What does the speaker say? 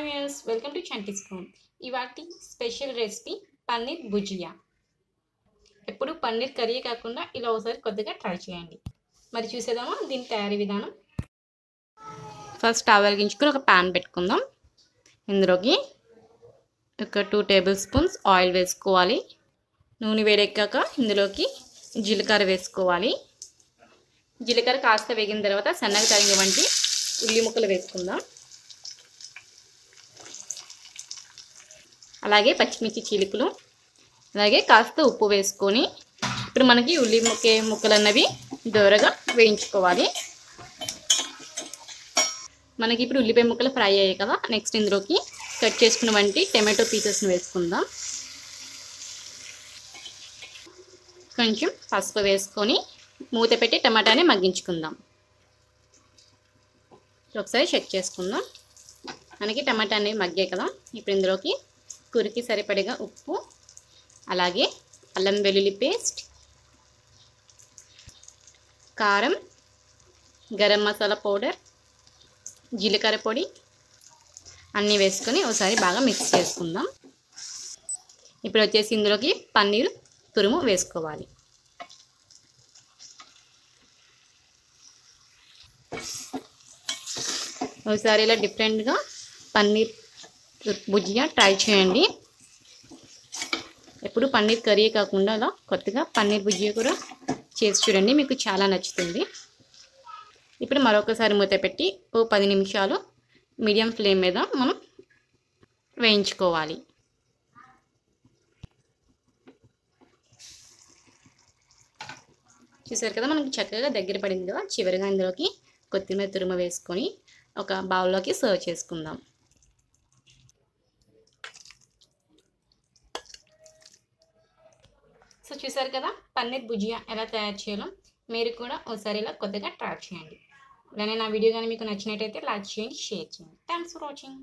Hi viewers welcome to Chanti school ఇవాటి special recipe paneer bhujia ఎప్పుడు paneer curry కాకుండా ఇలా ఒకసారి కొద్దిగా ట్రై చేయండి. మరి చూసేదామా దీని తయారీ విధానం. ఫస్ట్ స్టవ్ వెలిగించుకొని ఒక ప్యాన్ పెట్టుకుందాం. ఇందులోకి ఒక టూ టేబుల్ స్పూన్స్ ఆయిల్ వేసుకోవాలి. నూనె వేడెక్కాక ఇందులోకి జీలకర్ర వేసుకోవాలి. జీలకర్ర కాస్త వేగిన తర్వాత సన్నగా తగినటువంటి వంటి ఉల్లి ముక్కలు వేసుకుందాం. అలాగే పచ్చిమిర్చి చీలికలు అలాగే కాస్త ఉప్పు వేసుకొని ఇప్పుడు మనకి ఉల్లి ముక్కే ముక్కలు అన్నవి దూరగా వేయించుకోవాలి. మనకి ఇప్పుడు ఉల్లిపాయ ముక్కలు ఫ్రై అయ్యాయి కదా నెక్స్ట్ ఇందులోకి కట్ చేసుకున్న వంటి టమాటో పీసెస్ని వేసుకుందాం. కొంచెం పసుపు వేసుకొని మూత పెట్టి టమాటాని మగ్గించుకుందాం. ఒకసారి చెక్ చేసుకుందాం. మనకి టమాటా అనేవి మగ్గాయి కదా ఇప్పుడు ఇందులోకి కూరకి సరిపడిగా ఉప్పు అలాగే అల్లం వెల్లుల్లి పేస్ట్ కారం గరం మసాలా పౌడర్ జీలకర్ర పొడి అన్నీ వేసుకొని ఒకసారి బాగా మిక్స్ చేసుకుందాం. ఇప్పుడు వచ్చేసి ఇందులోకి పన్నీర్ తురుము వేసుకోవాలి. ఒకసారి ఇలా డిఫరెంట్గా పన్నీర్ భుజియా ట్రై చేయండి. ఎప్పుడు పన్నీర్ కర్రీ కాకుండా అలా కొత్తగా పన్నీర్ భుజియా కూడా చేసి చూడండి మీకు చాలా నచ్చుతుంది. ఇప్పుడు మరొకసారి మూత పెట్టి ఓ పది నిమిషాలు మీడియం ఫ్లేమ్ మీద మనం వేయించుకోవాలి. చూసారు కదా మనకి చక్కగా దగ్గర పడింది కదా చివరిగా ఇందులోకి కొత్తిమీర తురుమ వేసుకొని ఒక బౌల్లోకి సర్వ్ చేసుకుందాం. సో చూసారు కదా పన్నీర్ భుజియా ఎలా తయారు చేయాలో మీరు కూడా ఒకసారి ఇలా కొద్దిగా ట్రై చేయండి. అలానే నా వీడియో కానీ మీకు నచ్చినట్టయితే లైక్ చేయండి షేర్ చేయండి. Thanks for watching